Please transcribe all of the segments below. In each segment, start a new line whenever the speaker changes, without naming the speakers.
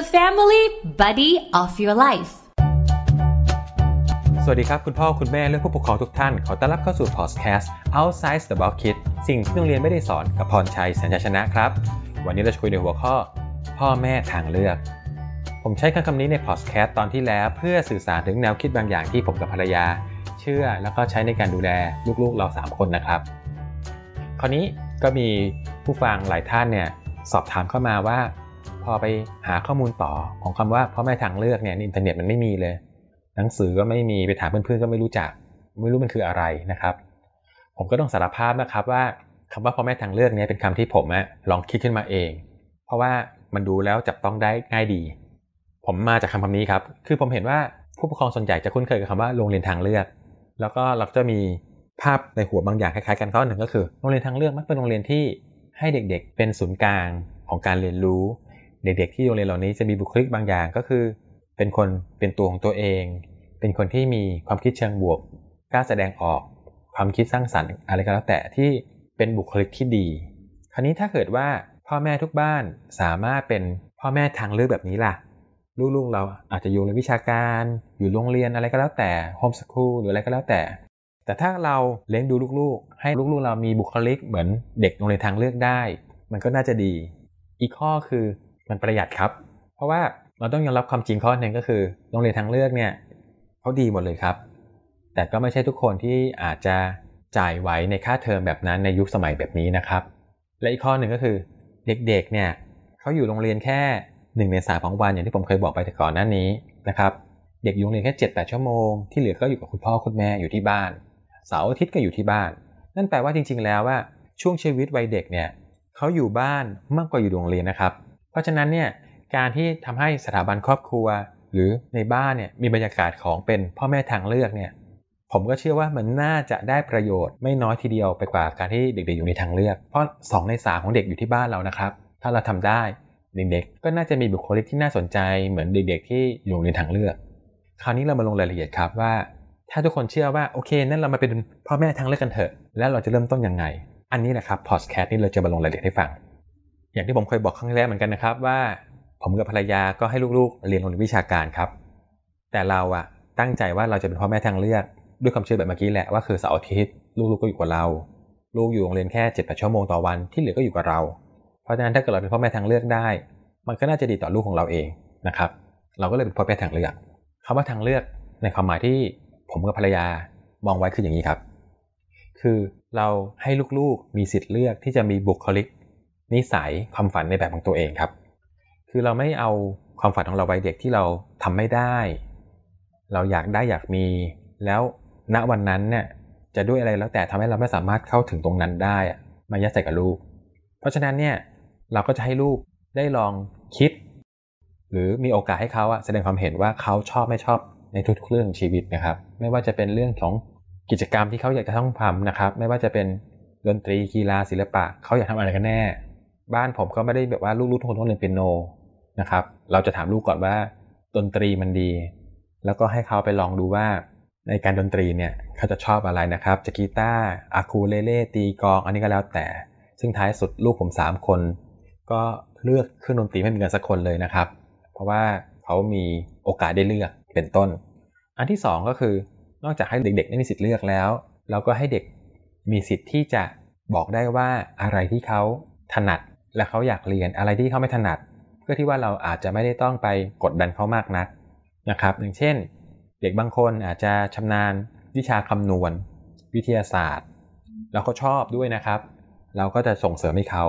the family buddy of your life
สวัสดีครับ คุณพ่อคุณแม่และผู้ปกครองทุกท่าน ขอต้อนรับเข้าสู่พอดแคสต์ Outside the Box Kids สิ่งที่โรงเรียนไม่ได้สอนกับพรชัยสัญญาชนะครับ วันนี้เราจะคุยในหัวข้อ พ่อแม่ทางเลือก ผมใช้คำนี้ในพอดแคสต์ตอนที่แล้ว เพื่อสื่อสารถึงแนวคิดบางอย่างที่ผมกับภรรยา เชื่อแล้วก็ใช้ในการดูแลลูกๆเรา 3 คนนะครับ คราวนี้ก็มีผู้ฟังหลายท่านเนี่ยสอบถามเข้ามาว่า พอไปหาข้อมูลต่อของคำว่าพ่อแม่ทางเลือกเนี่ยในอินเทอร์เน็ตมันไม่มีเลย หนังสือก็ไม่มีไปถามเพื่อนๆก็ไม่รู้จัก ไม่รู้มันคืออะไรนะครับ ผมก็ต้องสารภาพนะครับว่าคำว่าพ่อแม่ทางเลือกเนี่ยเป็นคำที่ผมลองคิดขึ้นมาเอง เพราะว่ามันดูแล้วจับต้องได้ง่ายดี ผมมาจากคำคำนี้ครับ คือผมเห็นว่าผู้ปกครองส่วนใหญ่จะคุ้นเคยกับคำว่าโรงเรียนทางเลือก แล้วก็เราจะมีภาพในหัวบางอย่างคล้ายๆกันข้อหนึ่งก็คือโรงเรียนทางเลือกมักเป็นโรงเรียนที่ให้เด็กๆ เป็นศูนย์กลางของการเรียนรู้ เด็กๆที่โรงเรียนเหล่านี้จะมีบุคลิกบางอย่างก็คือ เป็นคนเป็นตัวของตัวเอง เป็นคนที่มีความคิดเชิงบวกกล้าแสดงออกความคิดสร้างสรรค์อะไรก็แล้วแต่ที่เป็นบุคลิกที่ดี คราวนี้ถ้าเกิดว่าพ่อแม่ทุกบ้านสามารถเป็นพ่อแม่ทางเลือกแบบนี้ล่ะ ลูกๆเราอาจจะอยู่ในวิชาการ อยู่โรงเรียนอะไรก็แล้วแต่โฮมสคูลหรืออะไรก็แล้วแต่ แต่ถ้าเราเลี้ยงดูลูกๆ ให้ลูกๆเรามีบุคลิกเหมือนเด็กโรงเรียนทางเลือกได้ มันก็น่าจะดี อีกข้อคือ มันประหยัดครับ เพราะว่าเราต้องยอมรับความจริงข้อหนึ่งก็คือโรงเรียนทางเลือกเนี่ยเขาดีหมดเลยครับ แต่ก็ไม่ใช่ทุกคนที่อาจจะจ่ายไหวในค่าเทอมแบบนั้นในยุคสมัยแบบนี้นะครับ และอีกข้อหนึ่งก็คือเด็กๆเนี่ยเขาอยู่โรงเรียนแค่หนึ่งในสามของวันอย่างที่ผมเคยบอกไปแต่ก่อนหน้านี้นะครับเด็กอยู่โรงเรียนแค่เจ็ดแปดชั่วโมงที่เหลือก็อยู่กับคุณพ่อคุณแม่อยู่ที่บ้านเสาร์อาทิตย์ก็อยู่ที่บ้าน นั่นแปลว่าจริง ๆ แล้วว่าช่วงชีวิตวัยเด็กเนี่ยเขาอยู่บ้านมากกว่าอยู่โรงเรียนนะครับ เพราะฉะนั้นเนี่ยการที่ทำให้สถาบันครอบครัว หรือในบ้านเนี่ยมีบรรยากาศของเป็นพ่อแม่ทางเลือกเนี่ยผมก็เชื่อว่ามันน่าจะได้ประโยชน์ไม่น้อยทีเดียวไปกว่าการที่เด็กๆอยู่ในทางเลือก เพราะ 2 ใน 3 ของเด็กอยู่ที่บ้านเรานะครับ ถ้าเราทำได้เด็กๆก็น่าจะมีบุคลิกที่น่าสนใจเหมือนเด็กๆที่อยู่ในทางเลือก คราวนี้เรามาลงรายละเอียดครับว่า ถ้าทุกคนเชื่อว่าโอเคนั่นเรามาเป็นพ่อแม่ทางเลือกกันเถอะ แล้วเราจะเริ่มต้นยังไง อันนี้นะครับพอดแคสต์นี้เราจะมาลงรายละเอียดให้ฟัง อย่างที่ผมเคยบอกครั้งแรกเหมือนกันนะครับว่า ผมกับภรรยาก็ให้ลูกๆ เรียนโรงเรียนวิชาการครับ แต่เราอะตั้งใจว่าเราจะเป็นพ่อแม่ทางเลือก ด้วยความเชื่อแบบเมื่อกี้แหละว่าคือเสาร์อาทิตย์ลูกๆก็อยู่กับเรา ลูกอยู่โรงเรียนแค่เจ็ดแปดชั่วโมงต่อวันที่เหลือก็อยู่กับเรา เพราะฉะนั้นถ้าเกิดเราเป็นพ่อแม่ทางเลือกได้ มันก็น่าจะดีต่อลูกของเราเองนะครับ เราก็เลยเป็นพ่อแม่ทางเลือกคำว่าทางเลือกในความหมายที่ผมกับภรรยามองไว้คืออย่างนี้ครับ คือเราให้ลูกๆมีสิทธิ์เลือกที่จะมีบุคลิก นิสัยความฝันในแบบของตัวเองครับ คือเราไม่เอาความฝันของเราวัยเด็กที่เราทำไม่ได้ เราอยากได้อยากมี แล้วณวันนั้นเนี่ยจะด้วยอะไรแล้วแต่ทำให้เราไม่สามารถเข้าถึงตรงนั้นได้มายัดใส่กับลูก เพราะฉะนั้นเนี่ยเราก็จะให้ลูกได้ลองคิด หรือมีโอกาสให้เขาแสดงความเห็นว่าเขาชอบไม่ชอบในทุกๆเรื่องชีวิตนะครับ ไม่ว่าจะเป็นเรื่องของกิจกรรมที่เขาอยากจะต้องทำนะครับ ไม่ว่าจะเป็นดนตรีกีฬาศิลปะเขาอยากทำอะไรกันแน่ บ้านผมก็ไม่ได้แบบว่าลูกๆทุกคนต้องเรียนเปียโนนะครับ เราจะถามลูกก่อนว่าดนตรีมันดี แล้วก็ให้เขาไปลองดูว่าในการดนตรีเนี่ยเขาจะชอบอะไรนะครับจะกีตาร์อะคูเลเล่ตีกอง อันนี้ก็แล้วแต่ ซึ่งท้ายสุดลูกผม 3 คน ก็เลือกเครื่องดนตรีไม่มีกันสักคนเลยนะครับ เพราะว่าเขามีโอกาสได้เลือกเป็นต้น อันที่ 2 ก็คือนอกจากให้เด็กๆได้มีสิทธิ์เลือกแล้ว เราก็ให้เด็กมีสิทธิ์ที่จะบอกได้ว่าอะไรที่เขาถนัด และเขาอยากเรียนอะไรที่เขาไม่ถนัด เพื่อที่ว่าเราอาจจะไม่ได้ต้องไปกดดันเขามากนักนะครับ อย่างเช่น เด็กบางคนอาจจะชำนาญวิชาคำนวณ วิทยาศาสตร์ แล้วเขาชอบด้วยนะครับ เราก็จะส่งเสริมให้เขา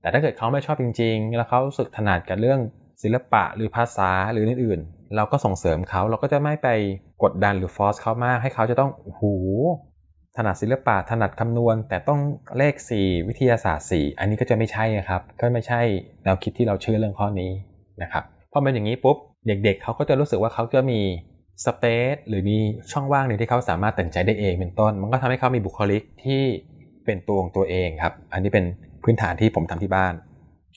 แต่ถ้าเกิดเขาไม่ชอบจริง ๆ แล้วเขาสึกถนัดกับเรื่องศิลปะหรือภาษาหรืออื่นๆ เราก็ส่งเสริมเขาเราก็จะไม่ไปกดดันหรือฟอร์สเขามากให้เขาจะต้องหู ถนัดศิลปะถนัดคำนวณ แต่ต้องเลข 4 วิทยาศาสตร์ 4 อันนี้ก็จะไม่ใช่ครับ ก็ไม่ใช่แนวคิดที่เราเชื่อเรื่องข้อนี้นะครับพอเป็นอย่างนี้ปุ๊บเด็กๆเขาก็จะรู้สึกว่าเขาจะมีสเปซหรือมีช่องว่างหนึ่งที่เขาสามารถตัดใจได้เองเป็นต้น มันก็ทำให้เขามีบุคลิกที่เป็นตัวของตัวเองครับ อันนี้เป็นพื้นฐานที่ผมทำที่บ้าน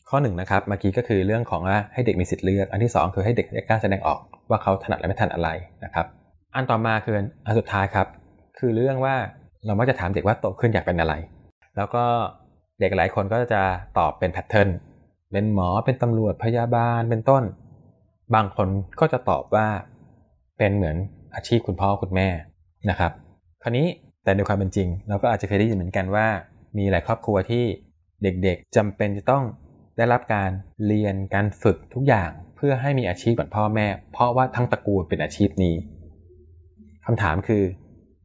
ข้อหนึ่งนะครับเมื่อกี้ก็คือเรื่องของว่าให้เด็กมีสิทธิ์เลือก อันที่ 2 คือให้เด็กกล้าแสดงออกว่าเขาถนัดและไม่ถนัดอะไรนะครับ อันต่อมาคืออันสุดท้ายครับ คือเรื่องว่า เรามักจะถามเด็กว่าโตขึ้นอยากเป็นอะไร แล้วก็เด็กหลายคนก็จะตอบเป็นแพทเทิร์น เป็นหมอ เป็นตำรวจ พยาบาล เป็นต้น บางคนก็จะตอบว่าเป็นเหมือนอาชีพคุณพ่อคุณแม่นะครับ คราวนี้แต่ในความเป็นจริง เราก็อาจจะเคยได้ยินเหมือนกันว่า มีหลายครอบครัวที่เด็กๆจำเป็นจะต้องได้รับการเรียนการฝึกทุกอย่างเพื่อให้มีอาชีพเหมือนพ่อแม่ เพราะว่าทั้งตระกูลเป็นอาชีพนี้คำถามคือ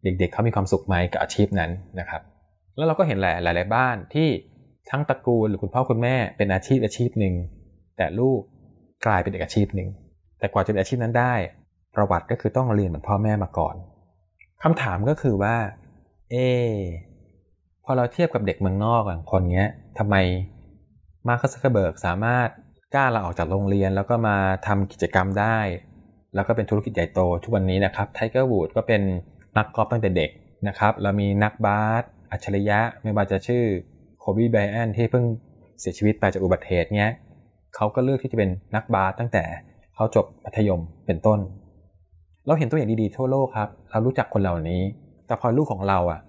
เด็กๆเเขามีความสุขไหมกับอาชีพนั้นนะครับ แล้วเราก็เห็นหลายหลายบ้านที่ทั้งตระกูลหรือคุณพ่อคุณแม่เป็นอาชีพอาชีพหนึ่งแต่ลูกกลายเป็นอีกอาชีพหนึ่งแต่กว่าจะเป็นอาชีพนั้นได้ ประวัติก็คือต้องเรียนเหมือนพ่อแม่มาก่อนคำถามก็คือว่า เอพอเราเทียบกับเด็กเมืองนอกอย่างคนเงี้ยทำไมมาร์คซักเคเบิร์กสามารถกล้าลาออกจากโรงเรียนแล้วก็มาทำกิจกรรมได้ แล้วก็เป็นธุรกิจใหญ่โตทุกวันนี้นะครับไทเกอร์วูดก็เป็น นักกอล์ฟตั้งแต่เด็กนะครับเรามีนักบาสอัจฉริยะไม่ว่าจะชื่อโคบีไบแอนที่เพิ่งเสียชีวิตไปจากอุบัติเหตุเนี้ยเขาก็เลือกที่จะเป็นนักบาสตั้งแต่เขาจบมัธยมเป็นต้น เราเห็นตัวอย่างดีๆทั่วโลกครับ เรารู้จักคนเหล่านี้ แต่พอลูกของเราอะ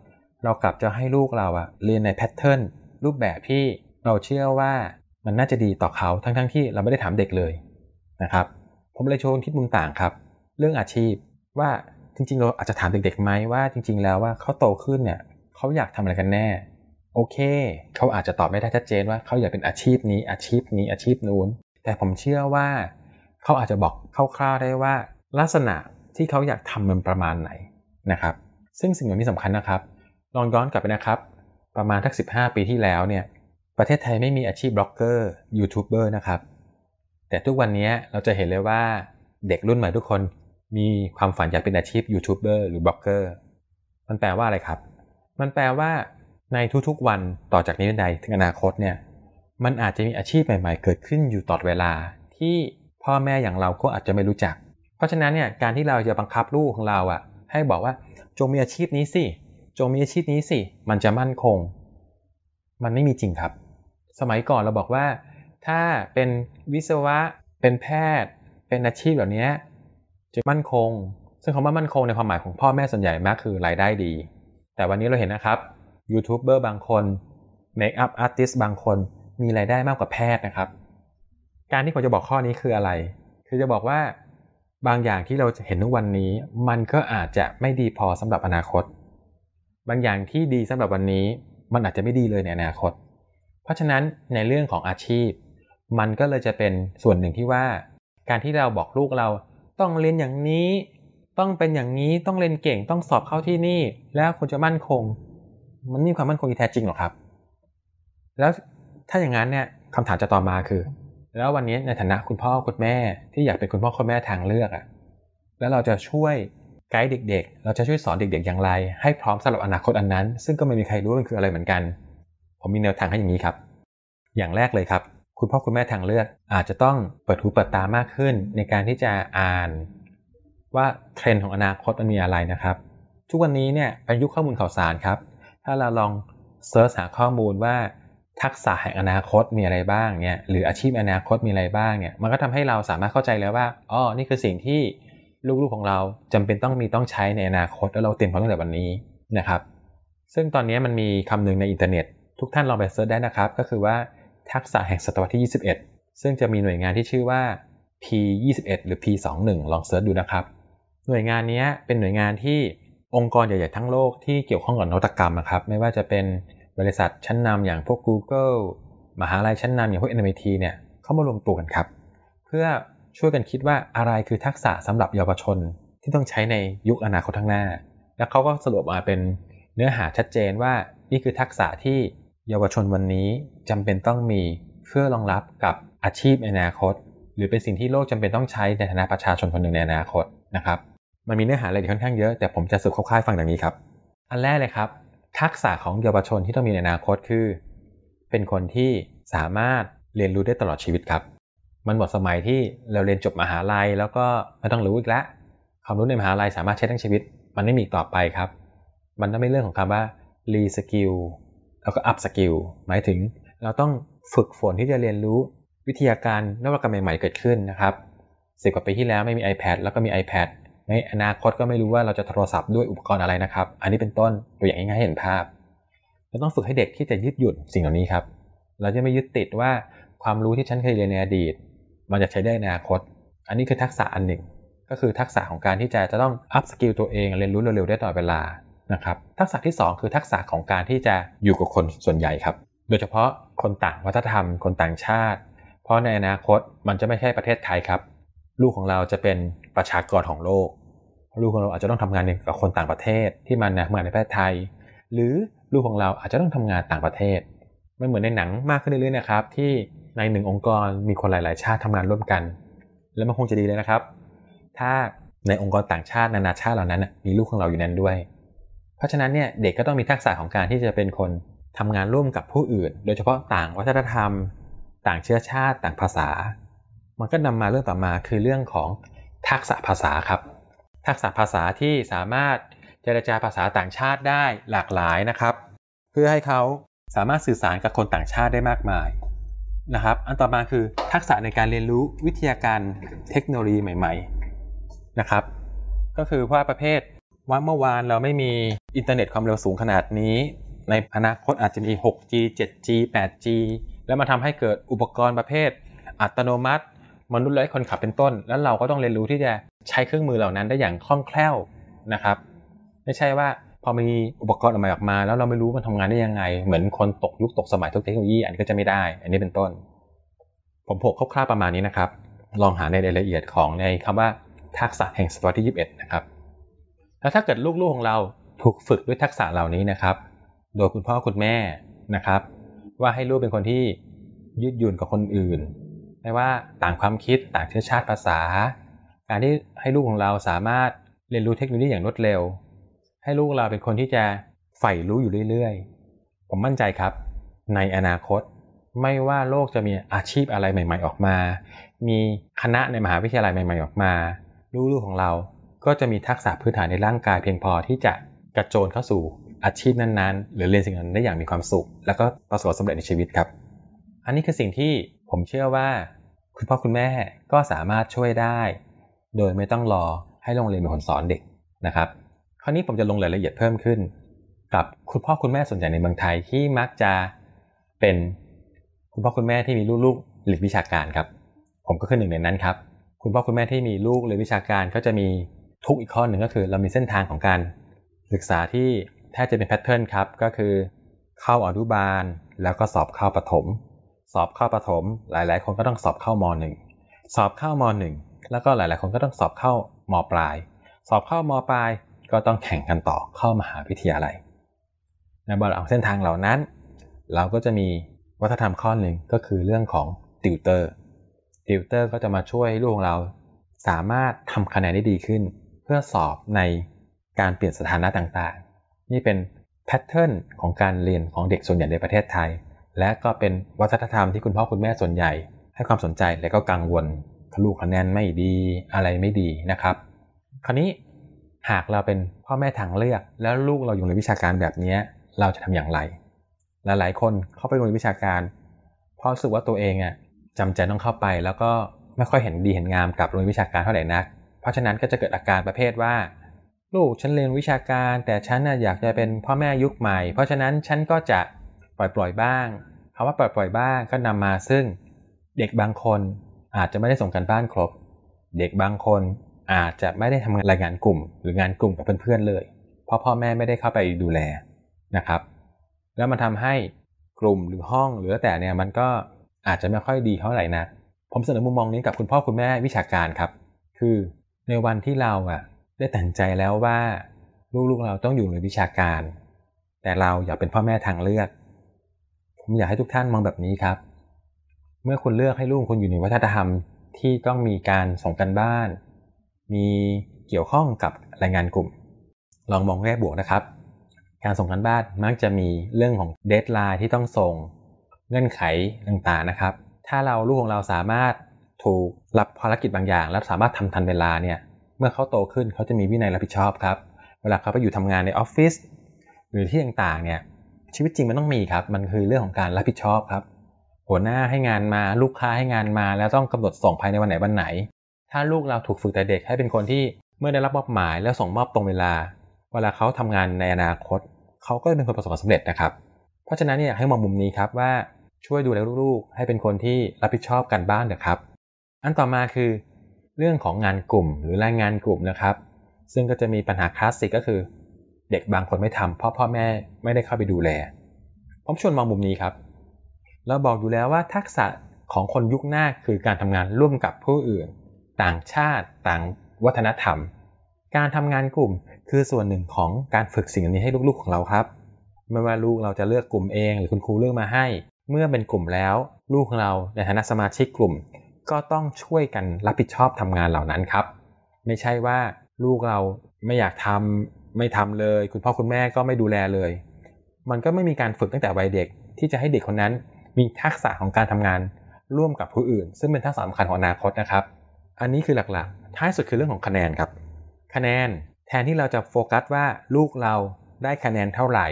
เรากลับจะให้ลูกเราอะเรียนในแพทเทิร์นรูปแบบที่เราเชื่อว่ามันน่าจะดีต่อเขาทั้งๆทที่เราไม่ได้ถามเด็กเลยนะครับ ผมเลยชว์คิดมุมต่างครับ เรื่องอาชีพว่า จริงๆ เราอาจจะถามเด็กๆไหมว่าจริง ๆ แล้วว่าเขาโตขึ้นเนี่ยเขาอยากทำอะไรกันแน่ โอเค เขาอาจจะตอบไม่ได้ชัดเจนว่าเขาอยากเป็นอาชีพนี้อาชีพนี้อาชีพนู้น แต่ผมเชื่อว่าเขาอาจจะบอกคร่าวๆได้ว่า ลักษณะที่เขาอยากทำมันประมาณไหนนะครับ ซึ่งสิ่งเหล่านี้สำคัญนะครับ ลองย้อนกลับไปนะครับ ประมาณสัก15 ปีที่แล้วเนี่ยประเทศไทยไม่มีอาชีพบล็อกเกอร์ยูทูบเบอร์นะครับ แต่ทุกวันนี้เราจะเห็นเลยว่าเด็กรุ่นใหม่ทุกคน มีความฝันอยากเป็นอาชีพยูทูบเบอร์หรือบล็อกเกอร์มันแปลว่าอะไรครับ มันแปลว่าในทุกๆวันต่อจากนี้ไปถึงอนาคตเนี่ยมันอาจจะมีอาชีพใหม่ๆ เกิดขึ้นอยู่ตลอดเวลา ที่พ่อแม่อย่างเราก็อาจจะไม่รู้จัก เพราะฉะนั้นเนี่ยการที่เราจะบังคับลูกของเราอะ ให้บอกว่าจงมีอาชีพนี้สิจงมีอาชีพนี้สิ มันจะมั่นคง มันไม่มีจริงครับ สมัยก่อนเราบอกว่า ถ้าเป็นวิศวะ เป็นแพทย์ เป็นอาชีพแบบนี้ จะมั่นคง ซึ่งคำว่ามั่นคงในความหมายของพ่อแม่ส่วนใหญ่มากคือรายได้ดี แต่วันนี้เราเห็นนะครับยูทูบเบอร์บางคนเมคอัพอาร์ติสบางคนมีรายได้มากกว่าแพทย์นะครับ การที่ผมจะบอกข้อนี้คืออะไร คือจะบอกว่าบางอย่างที่เราเห็นทุกวันนี้ มันก็อาจจะไม่ดีพอสำหรับอนาคต บางอย่างที่ดีสำหรับวันนี้ มันอาจจะไม่ดีเลยในอนาคต เพราะฉะนั้นในเรื่องของอาชีพ มันก็เลยจะเป็นส่วนหนึ่งที่ว่า การที่เราบอกลูกเรา ต้องเรียนอย่างนี้ ต้องเป็นอย่างนี้ต้องเรียนเก่งต้องสอบเข้าที่นี่ แล้วคุณจะมั่นคง มันมีความมั่นคงที่แท้จริงหรอครับ แล้วถ้าอย่างนั้นเนี่ยคำถามจะต่อมาคือ แล้ววันนี้ในฐานะคุณพ่อคุณแม่ที่อยากเป็นคุณพ่อคุณแม่ทางเลือกอะแล้วเราจะช่วยไกด์เด็ก ๆ เราจะช่วยสอนเด็ก ๆ อย่างไร ให้พร้อมสำหรับอนาคตอันนั้น ซึ่งก็ไม่มีใครรู้มันคืออะไรเหมือนกัน ผมมีแนวทางให้อย่างนี้ครับ อย่างแรกเลยครับ คุณพ่อคุณแม่ทางเลือก อาจจะต้องเปิดหูเปิดตามากขึ้น ในการที่จะอ่านว่าเทรนด์ของอนาคตมันมีอะไรนะครับ ทุกวันนี้เนี่ยเป็นยุคข้อมูลข่าวสารครับ ถ้าเราลอง search หาข้อมูลว่าทักษะแห่งอนาคตมีอะไรบ้างเนี่ยหรืออาชีพอนาคตมีอะไรบ้างเนี่ยมันก็ทำให้เราสามารถเข้าใจแล้วว่าอ๋อนี่คือสิ่งที่ลูกๆของเราจำเป็นต้องมีต้องใช้ในอนาคตแล้วเราเตรียมพร้อมตั้งแต่วันนี้นะครับ ซึ่งตอนนี้มันมีคำหนึ่งในอินเทอร์เน็ต ทุกท่านลองไป search ได้นะครับ ก็คือว่า ทักษะแห่งศตวรรษที่ 21 ซึ่งจะมีหน่วยงานที่ชื่อว่า P21 หรือ P21 ลองเซิร์ชดูนะครับ หน่วยงานนี้เป็นหน่วยงานที่องค์กรใหญ่ๆทั้งโลกที่เกี่ยวข้องกับนวัตกรรมนะครับ ไม่ว่าจะเป็นบริษัทชั้นนำอย่างพวก Google มหาลัยชั้นนำอย่างพวก NMIT เนี่ยเข้ามารวมตัวกันครับ เพื่อช่วยกันคิดว่าอะไรคือทักษะสำหรับเยาวชนที่ต้องใช้ในยุคอนาคตข้างหน้า แล้วเขาก็สรุปมาเป็นเนื้อหาชัดเจนว่านี่คือทักษะที่ เยาวชนวันนี้จำเป็นต้องมีเพื่อรองรับกับอาชีพในอนาคต หรือเป็นสิ่งที่โลกจำเป็นต้องใช้ในฐานะประชาชนคนหนึ่งในอนาคตนะครับมันมีเนื้อหาอะไรค่อนข้างเยอะแต่ผมจะสรุปคร่าวๆฟังอย่างนี้ครับ อันแรกเลยครับ ทักษะของเยาวชนที่ต้องมีในอนาคตคือ เป็นคนที่สามารถเรียนรู้ได้ตลอดชีวิตครับ มันหมดสมัยที่เราเรียนจบมหาลัย แล้วก็ไม่ต้องรู้อีกแล้วความรู้ในมหาลัยสามารถใช้ทั้งชีวิต มันไม่มีต่อไปครับ มันต้องเป็นเรื่องของคำว่า reskill แล้วก็ upskill หมายถึงเราต้องฝึกฝนที่จะเรียนรู้วิทยาการนวัตกรรมใหม่ๆเกิดขึ้นนะครับสิบกว่าปีที่แล้วไม่มี iPad แล้วก็มี iPad ในอนาคตก็ไม่รู้ว่าเราจะโทรศัพท์ด้วยอุปกรณ์อะไรนะครับ อันนี้เป็นต้นตัวอย่างง่ายๆเห็นภาพ เราต้องฝึกให้เด็กที่จะยืดหยุ่นสิ่งเหล่านี้ครับ เราจะไม่ยึดติดว่าความรู้ที่ฉันเคยเรียนในอดีต มันจะใช้ได้ในอนาคต อันนี้คือทักษะอันหนึ่ง ก็คือทักษะของการที่จะจะต้อง upskill ตัวเองเรียนรู้เร็วๆได้ตลอดเวลา นะครับทักษะที่ 2 คือทักษะของการที่จะอยู่กับคนส่วนใหญ่ครับ โดยเฉพาะคนต่างวัฒนธรรม คนต่างชาติ เพราะในอนาคตมันจะไม่ใช่ประเทศไทยครับ ลูกของเราจะเป็นประชากรของโลก ลูกของเราอาจจะต้องทำงานกับคนต่างประเทศที่มันทำงานในประเทศไทย หรือลูกของเราอาจจะต้องทำงานต่างประเทศไม่เหมือนในหนังมากขึ้นเรื่อยๆนะครับที่ในหนึ่งองค์กรมีคนหลาย ๆ ชาติทำงานร่วมกัน แล้วมันคงจะดีเลยนะครับ ถ้าในองค์กรต่างชาตินานาชาติเหล่านั้นมีลูกของเราอยู่นั้นด้วย ราะฉะนั้นเนี่ยเด็กก็ต้องมีทักษะของการที่จะเป็นคนทำงานร่วมกับผู้อื่น โดยเฉพาะต่างวัฒนธรรม ต่างเชื้อชาติต่างภาษา มันก็นำมาเรื่องต่อมาคือเรื่องของทักษะภาษาครับ ทักษะภาษาที่สามารถเจรจาภาษาต่างชาติได้หลากหลายนะครับ เพื่อให้เขาสามารถสื่อสารกับคนต่างชาติได้มากมายนะครับ อันต่อมาคือทักษะในการเรียนรู้วิทยาการเทคโนโลยีใหม่ ๆนะครับ ก็คือว่าประเภท ว่าเมื่อวานเราไม่มีอินเทอร์เน็ตความเร็วสูงขนาดนี้ ในอนาคตอาจจะมี 6G 7G 8G แล้วมาทำให้เกิดอุปกรณ์ประเภท อัตโนมัติ มนุษย์ไร้คนขับเป็นต้น แล้วเราก็ต้องเรียนรู้ที่จะใช้เครื่องมือเหล่านั้นได้อย่างคล่องแคล่วนะครับ ไม่ใช่ว่าพอมีอุปกรณ์ออกมาออกมา แล้วเราไม่รู้มันทำงานได้ยังไง เหมือนคนตกยุคตกสมัยทุกเทคโนโลยีอันนี้ก็จะไม่ได้ อันนี้เป็นต้น ผมพกคร่าวๆประมาณนี้นะครับ ลองหาในรายละเอียดของในคำว่าทักษะแห่งศตวรรษที่ 21 นะครับ แล้วถ้าเกิดลูกๆของเราถูกฝึกด้วยทักษะเหล่านี้นะครับ โดยคุณพ่อคุณแม่นะครับ ว่าให้ลูกเป็นคนที่ยืดหยุ่นกับคนอื่น ไม่ว่าต่างความคิดต่างเชื้อชาติภาษา การที่ให้ลูกของเราสามารถเรียนรู้เทคโนโลยีอย่างรวดเร็ว ให้ลูกเราเป็นคนที่จะใฝ่รู้อยู่เรื่อยๆ ผมมั่นใจครับ ในอนาคต ไม่ว่าโลกจะมีอาชีพอะไรใหม่ ๆ ออกมา มีคณะในมหาวิทยาลัยใหม่ ๆ ออกมา ลูกๆของเรา ก็จะมีทักษะพื้นฐานในร่างกายเพียงพอที่จะกระโจนเข้าสู่อาชีพนั้นๆ หรือเรียนสิ่งนั้นได้อย่างมีความสุข แล้วก็ประสบความสำเร็จในชีวิตครับ อันนี้คือสิ่งที่ผมเชื่อว่าคุณพ่อคุณแม่ก็สามารถช่วยได้ โดยไม่ต้องรอให้โรงเรียนเป็นคนสอนเด็กนะครับ คราวนี้ผมจะลงรายละเอียดเพิ่มขึ้น กับคุณพ่อคุณแม่ส่วนใหญ่ในเมืองไทยที่มักจะเป็นคุณพ่อคุณแม่ที่มีลูกๆเรียนวิชาการครับ ผมก็คือหนึ่งในนั้นครับ คุณพ่อคุณแม่ที่มีลูกเรียนวิชาการก็จะมี ทุกอีกข้อหนึ่งก็คือเรามีเส้นทางของการศึกษาที่แทบจะเป็น pattern ครับก็คือ เข้าอนุบาล แล้วก็สอบเข้าประถม สอบเข้าประถม หลาย ๆ คนก็ต้องสอบเข้ามหนึ่งสอบเข้ามหนึ่งแล้วก็หลาย ๆ คนก็ต้องสอบเข้ามปลาย สอบเข้ามปลายก็ต้องแข่งกันต่อเข้ามหาวิทยาลัยในบริบทเส้นทางเหล่านั้น เราก็จะมีวัฒนธรรมข้อหนึ่งก็คือเรื่องของติวเตอร์ติวเตอร์ก็จะมาช่วยลูกของเราสามารถทำคะแนนได้ดีขึ้น เพื่อสอบในการเปลี่ยนสถานะต่างๆ นี่เป็นแพทเทิร์นของการเรียนของเด็กส่วนใหญ่ในประเทศไทย และก็เป็นวัฒนธรรมที่คุณพ่อคุณแม่ส่วนใหญ่ ให้ความสนใจและก็กังวลลูกคะแนนไม่ดีอะไรไม่ดีนะครับ คราวนี้หากเราเป็นพ่อแม่ทางเลือก แล้วลูกเราอยู่ในวิชาการแบบนี้เราจะทำอย่างไร หลายๆคนเข้าไปโรงเรียนวิชาการ เพราะรู้สึกว่าตัวเองอะจำใจต้องเข้าไปแล้วก็ไม่ค่อยเห็นดีเห็นงามกับโรงเรียนวิชาการเท่าไหร่นัก เพราะฉะนั้นก็จะเกิดอาการประเภทว่า ลูกฉันเรียนวิชาการ แต่ฉันน่ะอยากจะเป็นพ่อแม่ยุคใหม่ เพราะฉะนั้นฉันก็จะปล่อยปล่อยบ้างคำว่าปล่อยปล่อยบ้างก็นำมาซึ่งเด็กบางคนอาจจะไม่ได้ส่งกันบ้านครบ เด็กบางคนอาจจะไม่ได้ทำรายงานกลุ่ม หรืองานกลุ่มกับเพื่อนๆเลย เพราะพ่อแม่ไม่ได้เข้าไปดูแลนะครับ แล้วมันทำให้กลุ่มหรือห้องหรือแต่เนี่ยมันก็อาจจะไม่ค่อยดีเท่าไหร่นะ ผมเสนอมุมมองนี้กับคุณพ่อคุณแม่วิชาการครับ คือ ในวันที่เราอะได้ตัดใจแล้วว่าลูกๆเราต้องอยู่ในวิชาการ แต่เราอยากเป็นพ่อแม่ทางเลือก ผมอยากให้ทุกท่านมองแบบนี้ครับ เมื่อคุณเลือกให้ลูกคุณอยู่ในวัฒนธรรมที่ต้องมีการส่งกันบ้าน มีเกี่ยวข้องกับรายงานกลุ่ม ลองมองแง่บวกนะครับ การส่งการบ้านมักจะมีเรื่องของ deadline ที่ต้องส่ง เงื่อนไขต่างๆนะครับ ถ้าเราลูกของเราสามารถ ถูกรับภารกิจบางอย่าง แล้วสามารถทำทันเวลาเนี่ยเมื่อเขาโตขึ้นเขาจะมีวินัยรับผิดชอบครับ เวลาเขาไปอยู่ทำงานในออฟฟิศหรือที่ต่างๆเนี่ยชีวิตจริงมันต้องมีครับ มันคือเรื่องของการรับผิดชอบครับ หัวหน้าให้งานมาลูกค้าให้งานมา แล้วต้องกำหนดส่งภายในวันไหนวันไหน ถ้าลูกเราถูกฝึกแต่เด็กให้เป็นคนที่เมื่อได้รับมอบหมายแล้วส่งมอบตรงเวลา เวลาเขาทำงานในอนาคต เขาก็จะเป็นคนประสบความสำเร็จนะครับ เพราะฉะนั้นเนี่ยให้มองมุมนี้ครับว่าช่วยดูแลลูกๆ ให้เป็นคนที่รับผิดชอบกันบ้านเถอะครับ อันต่อมาคือ เรื่องของงานกลุ่มหรือรายงานกลุ่มนะครับ ซึ่งก็จะมีปัญหาคลาสสิกก็คือ เด็กบางคนไม่ทำเพราะพ่อแม่ไม่ได้เข้าไปดูแล ผมชวนมองมุมนี้ครับ เราบอกอยู่แล้วว่าทักษะของคนยุคหน้าคือการทำงานร่วมกับผู้อื่น ต่างชาติ ต่างวัฒนธรรม การทำงานกลุ่มคือส่วนหนึ่งของการฝึกสิ่งนี้ให้ลูกๆของเราครับ ไม่ว่าลูกเราจะเลือกกลุ่มเอง หรือคุณครูเลือกมาให้ เมื่อเป็นกลุ่มแล้ว ลูกของเราในฐานะสมาชิกกลุ่ม ก็ต้องช่วยกันรับผิดชอบทำงานเหล่านั้นครับ ไม่ใช่ว่าลูกเราไม่อยากทำไม่ทำเลย คุณพ่อคุณแม่ก็ไม่ดูแลเลย มันก็ไม่มีการฝึกตั้งแต่วัยเด็ก ที่จะให้เด็กคนนั้นมีทักษะของการทำงานร่วมกับผู้อื่น ซึ่งเป็นทักษะสำคัญของอนาคตนะครับ อันนี้คือหลักๆ ท้ายสุดคือเรื่องของคะแนนครับ คะแนนแทนที่เราจะโฟกัสว่าลูกเราได้คะแนนเท่าไหร่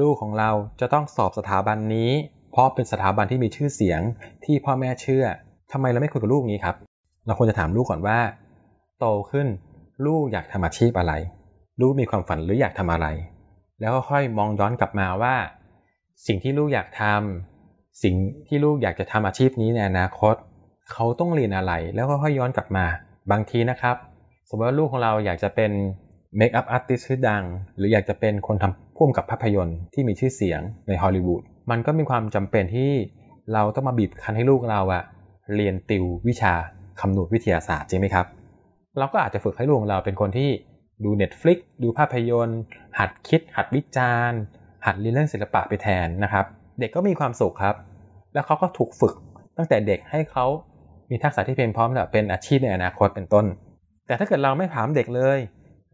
ลูกของเราจะต้องสอบสถาบันนี้ เพราะเป็นสถาบันที่มีชื่อเสียงที่พ่อแม่เชื่อ ทำไมเราไม่คุยกับลูกนี้ครับ เราควรจะถามลูกก่อนว่า โตขึ้นลูกอยากทำอาชีพอะไร ลูกมีความฝันหรืออยากทำอะไร แล้วค่อยมองย้อนกลับมาว่า สิ่งที่ลูกอยากทำสิ่งที่ลูกอยากจะทำอาชีพนี้ในอนาคต เขาต้องเรียนอะไร แล้วค่อยย้อนกลับมา บางทีนะครับ สมมติว่าลูกของเราอยากจะเป็นเมคอัพอาร์ติสชื่อดัง หรืออยากจะเป็นคนทำพ่วงกับภาพยนตร์ที่มีชื่อเสียงในฮอลลีวูดมันก็มีความจำเป็นที่เราต้องมาบีบคั้นให้ลูกเราอะ เรียนติววิชาคำนวณวิทยาศาสตร์จริงไหมครับ เราก็อาจจะฝึกให้ลูกของเราเป็นคนที่ดู Netflix ดูภาพยนตร์ หัดคิด หัดวิจารณ์ หัดเรียนเรื่องศิลปะไปแทนนะครับ เด็กก็มีความสุขครับ แล้วเขาก็ถูกฝึกตั้งแต่เด็กให้เขามีทักษะที่เพียงพร้อมแบบเป็นอาชีพในอนาคตเป็นต้น แต่ถ้าเกิดเราไม่ถามเด็กเลย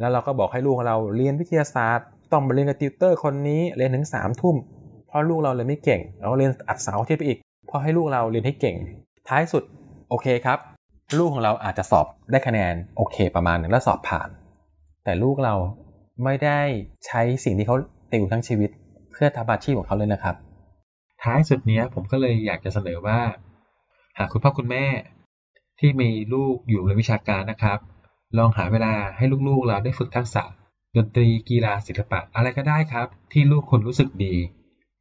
แล้วเราก็บอกให้ลูกเราเรียนวิทยาศาสตร์ ต้องมาเรียนกับติวเตอร์คนนี้เรียนถึงสามทุ่มเพราะลูกเราเลยไม่เก่งเราเรียนอัดเสาร์อาทิตย์ไปอีกเพราะให้ลูกเราเรียนให้เก่ง ท้ายสุดโอเคครับ ลูกของเราอาจจะสอบได้คะแนนโอเค ประมาณหนึ่งแล้วสอบผ่าน แต่ลูกเราไม่ได้ใช้สิ่งที่เขาติวทั้งชีวิต เพื่อทำอาชีพของเขาเลยนะครับ ท้ายสุดนี้ผมก็เลยอยากจะเสนอว่า หากคุณพ่อคุณแม่ที่มีลูกอยู่ในวิชาการนะครับ ลองหาเวลาให้ลูกๆ เราได้ฝึกทักษะ ดนตรีกีฬาศิลปะอะไรก็ได้ครับ ที่ลูกคนรู้สึกดี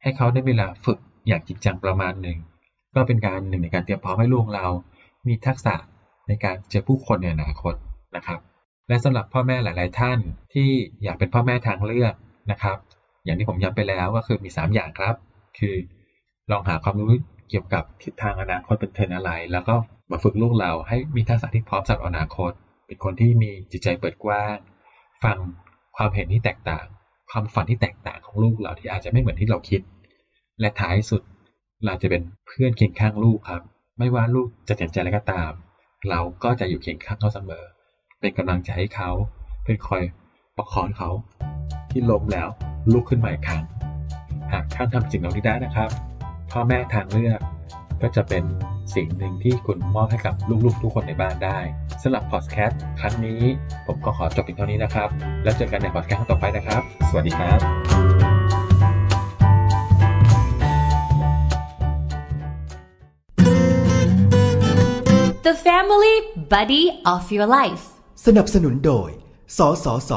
ให้เขาได้เวลาฝึกอย่างจริงจังประมาณหนึ่ง ก็เป็นการหนึ่งในการเตรียมพร้อมให้ลูกเรา มีทักษะในการเจอผู้คนในอนาคตนะครับ และสำหรับพ่อแม่หลาย ๆ ท่านที่อยากเป็นพ่อแม่ทางเลือกนะครับ อย่างที่ผมย้ำไปแล้วก็คือมี 3 อย่างครับ คือลองหาความรู้เกี่ยวกับทิศทางอนาคตเป็นเทรนอะไร แล้วก็มาฝึกลูกเราให้มีทักษะที่พร้อมสำหรับอนาคต เป็นคนที่มีจิตใจเปิดกว้าง ฟังความเห็นที่แตกต่าง ความฝันที่แตกต่างของลูกเราที่อาจจะไม่เหมือนที่เราคิด และท้ายสุด เราจะเป็นเพื่อนเคียงข้างลูกครับ ไม่ว่าลูกจะตัดใจอะไรก็ตาม เราก็จะอยู่เคียงข้างเขาเสมอ เป็นกำลังใจให้เขา เป็นคอยประคองเขา ที่ล้มแล้วลุกขึ้นมาอีกครั้ง หากท่านทำสิ่งเหล่านี้ได้นะครับ พ่อแม่ทางเลือกก็จะเป็นสิ่งหนึ่งที่คุณมอบให้กับลูกๆ ทุกคนในบ้านได้สำหรับพอดแคสต์ครั้งนี้ ผมก็ขอจบเพียงเท่านี้นะครับ แล้วเจอกันในพอดแคสต์ต่อไปนะครับ สวัสดีครับ
The family buddy of your life.
สนับสนุนโดย สสส